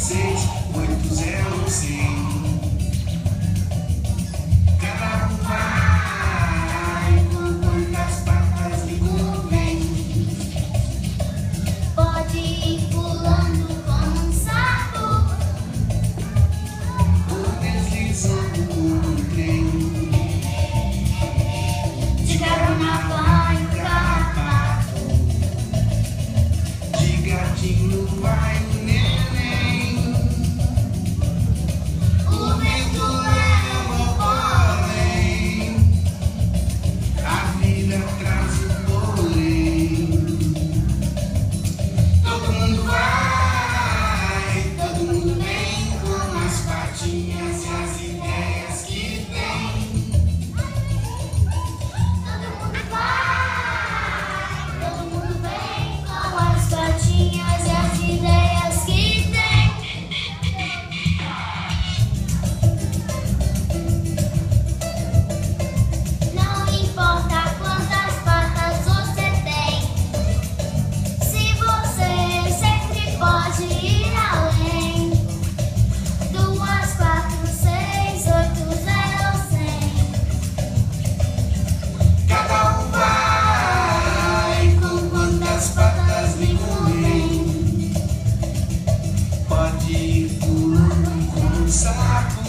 seis oito zero cem. Cada um vai com quantas patas lhe convém. Pode ir pulando como um sapo ou deslizando como um trem. De carona vai um carrapato, de gatinho vai Yeah. dançar